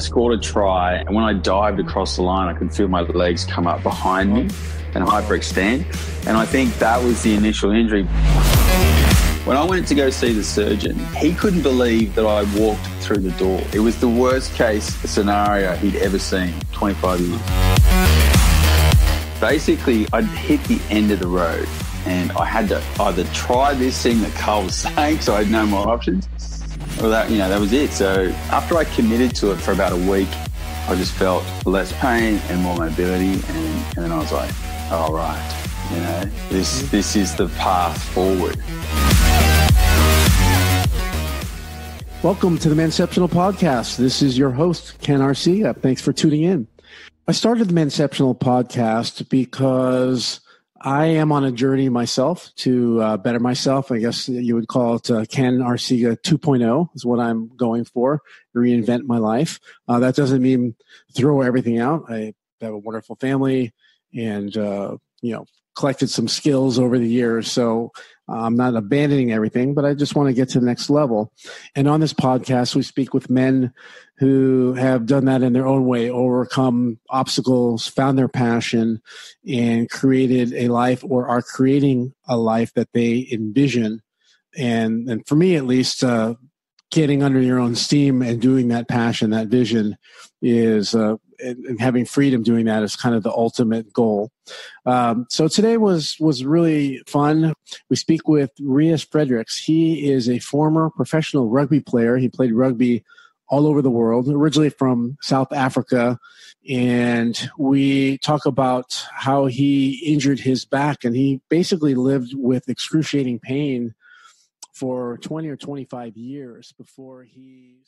I scored a try, and when I dived across the line, I could feel my legs come up behind me and hyperextend. And I think that was the initial injury. When I went to go see the surgeon, he couldn't believe that I walked through the door. It was the worst case scenario he'd ever seen, 25 years. Basically, I'd hit the end of the road and I had to either try this thing that Carl was saying, so I had no more options, or that, you know, that was it. So after I committed to it for about a week, I just felt less pain and more mobility, and, and then I was like, all right, you know, this mm-hmm. this is the path forward. Welcome to the Manceptional Podcast. This is your host, Ken Arciga. Thanks for tuning in. I started the Manceptional Podcast because I am on a journey myself to uh, better myself. I guess you would call it uh, Ken Arciga 2.0 is what I'm going for, reinvent my life. Uh, that doesn't mean throw everything out. I have a wonderful family and, uh, you know, collected some skills over the years. So I'm not abandoning everything, but I just want to get to the next level. And on this podcast, we speak with men who have done that in their own way, overcome obstacles, found their passion, and created a life or are creating a life that they envision. And, and for me, at least, uh, getting under your own steam and doing that passion, that vision is, uh, and, and, having freedom doing that is kind of the ultimate goal. Um, so today was was really fun. We speak with Rias Fredericks. He is a former professional rugby player. He played rugby all over the world, originally from South Africa. And we talk about how he injured his back and he basically lived with excruciating pain for 20 or 25 years before he